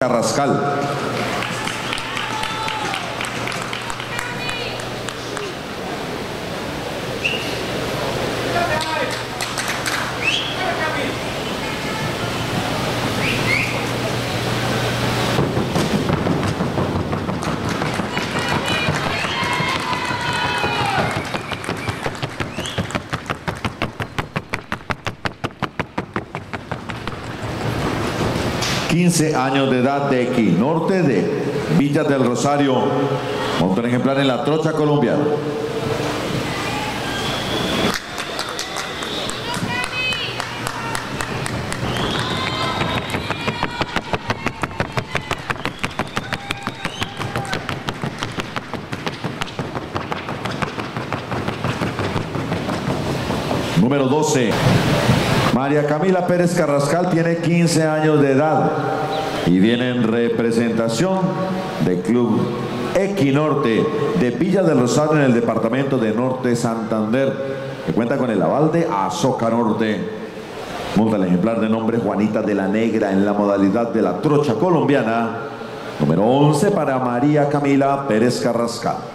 Carrascal. ...15 años de edad de Equinorte de Villa del Rosario... ...motor ejemplar en la trocha colombiana... Número 12. María Camila Pérez Carrascal tiene 15 años de edad y viene en representación del Club Equinorte de Villa del Rosario en el departamento de Norte Santander, que cuenta con el aval de Azoka Norte. Monta el ejemplar de nombre Juanita de la Negra en la modalidad de la trocha colombiana. Número 11 para María Camila Pérez Carrascal.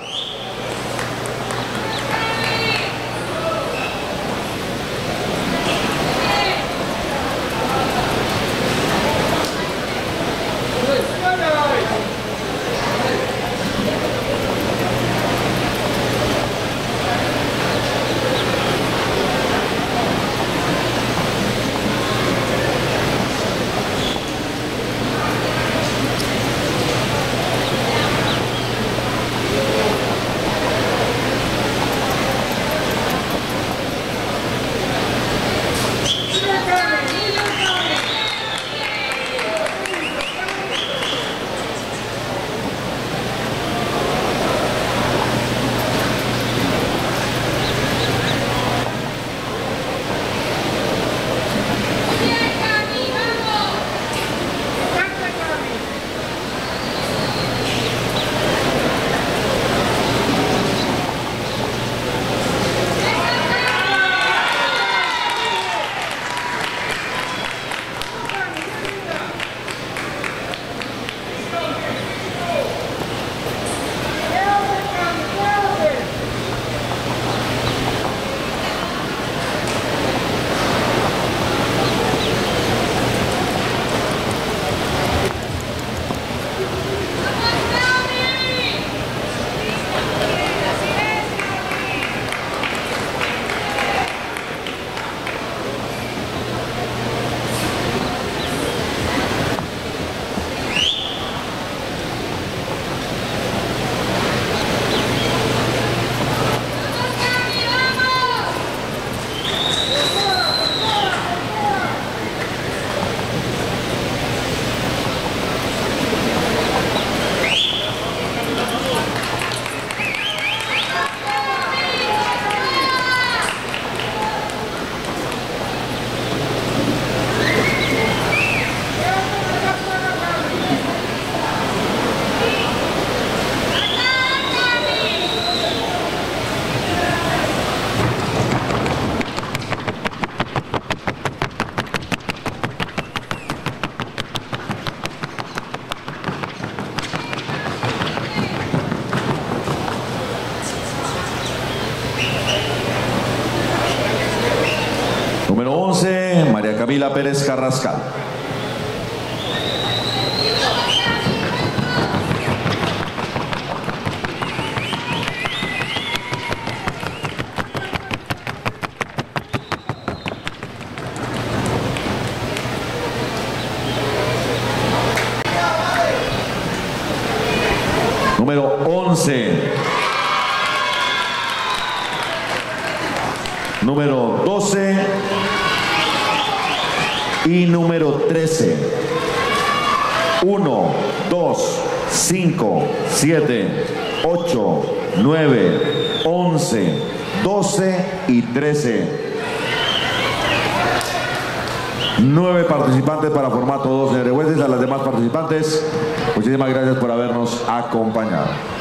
Camila Pérez Carrascal. Número 11. Número 12 y número 13. 1, 2, 5, 7, 8, 9, 11, 12 y 13. Nueve participantes para formato 2 de revueltas. A las demás participantes, muchísimas gracias por habernos acompañado.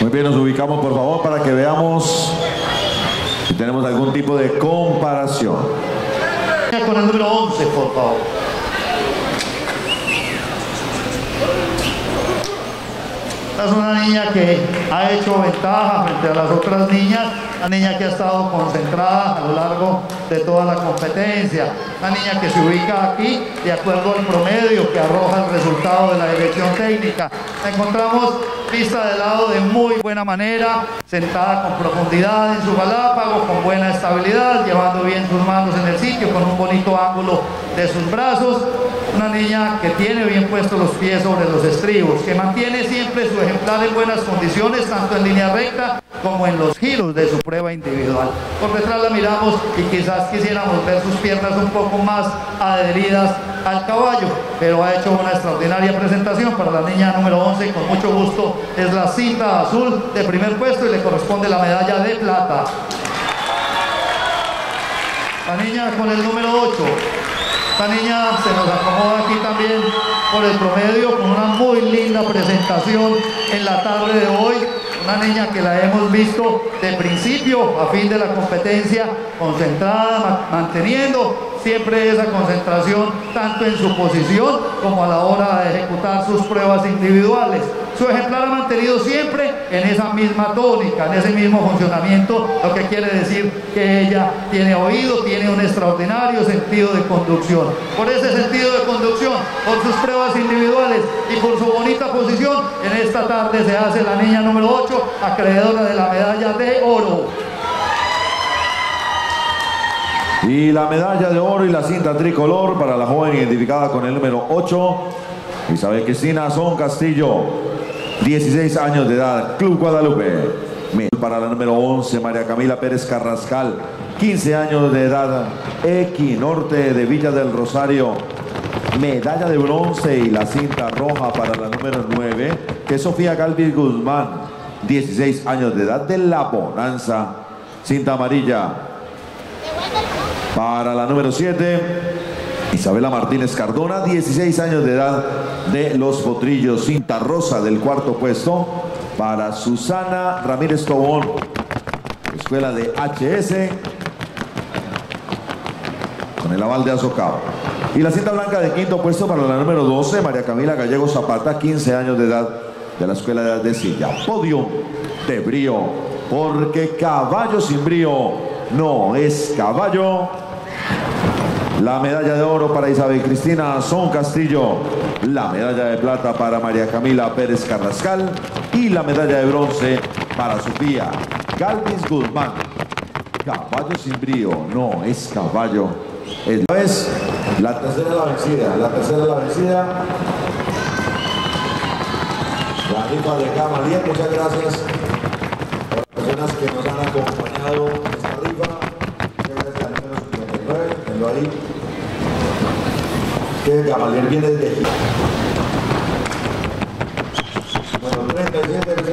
Muy bien, nos ubicamos por favor para que veamos si tenemos algún tipo de comparación. Con el número 11, por favor. Es una niña que ha hecho ventaja frente a las otras niñas, una niña que ha estado concentrada a lo largo de toda la competencia, una niña que se ubica aquí de acuerdo al promedio que arroja el resultado de la dirección técnica. La encontramos vista de lado de muy buena manera, sentada con profundidad en su galápago, con buena estabilidad, llevando bien sus manos en el sitio, con un bonito ángulo de sus brazos, una niña que tiene bien puestos los pies sobre los estribos, que mantiene siempre su ejemplar en buenas condiciones, tanto en línea recta como en los giros de su prueba individual. Por detrás la miramos y quizás quisiéramos ver sus piernas un poco más adheridas al caballo, pero ha hecho una extraordinaria presentación para la niña número 11 y con mucho gusto es la cinta azul de primer puesto y le corresponde la medalla de plata. La niña con el número 8 esta niña se nos acomoda aquí también por el promedio con una muy linda presentación en la tarde de hoy. Una niña que la hemos visto de principio a fin de la competencia, concentrada, manteniendo siempre esa concentración tanto en su posición como a la hora de ejecutar sus pruebas individuales. Su ejemplar ha mantenido siempre en esa misma tónica, en ese mismo funcionamiento, lo que quiere decir que ella tiene oído, tiene un extraordinario sentido de conducción. Por ese sentido de conducción, por sus pruebas individuales y por su bonita posición, en esta tarde se hace la niña número 8, acreedora de la medalla de oro. Y la medalla de oro y la cinta tricolor para la joven identificada con el número 8, Isabel Cristina Son Castillo. 16 años de edad, Club Guadalupe. Para la número 11, María Camila Pérez Carrascal, 15 años de edad, Equinorte de Villa del Rosario. Medalla de bronce y la cinta roja para la número 9, que es Sofía Galvis Guzmán, 16 años de edad de La Bonanza. Cinta amarilla. Para la número 7, Isabela Martínez Cardona, 16 años de edad de Los Potrillos. Cinta rosa del cuarto puesto para Susana Ramírez Tobón, escuela de HS, con el aval de Azocao. Y la cinta blanca de quinto puesto para la número 12, María Camila Gallego Zapata, 15 años de edad de la escuela de Silla. Podio de brío, porque caballo sin brío no es caballo. La medalla de oro para Isabel Cristina Son Castillo. La medalla de plata para María Camila Pérez Carrascal. Y la medalla de bronce para Sofía Galvis Guzmán. Caballo sin brío, no es caballo. Es la tercera la vencida, la tercera la vencida. La rifa de Gamaliel, muchas gracias por las personas que nos han acompañado en esta rifa. Gracias al número 59, tenlo ahí. Que Gamaliel viene desde aquí. Bueno, 37, que